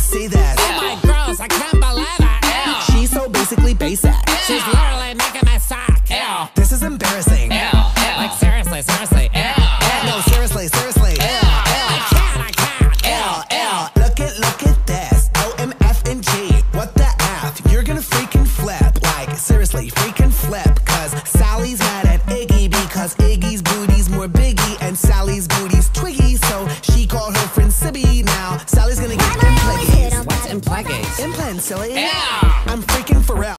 See that. Oh my gross, I can't believe it. Ew. She's so basically basic. Ew. She's literally making me suck. Ew. This is embarrassing. Ew. Ew. Like seriously, seriously. Ew. Ew. No, seriously, seriously. Ew. Ew. I can't, I can't. Ew. Ew. Look at, look at this. OMF. What the F? You're gonna freaking flip. Like, seriously, freaking flip. Cause Sally's mad at Iggy because Iggy's booty's more biggie and Sally's booty's twiggy. So she called her friend Sibby. Now Sally's gonna get implanted. What's in pluggies? Implant, silly. Yeah. I'm freaking for real.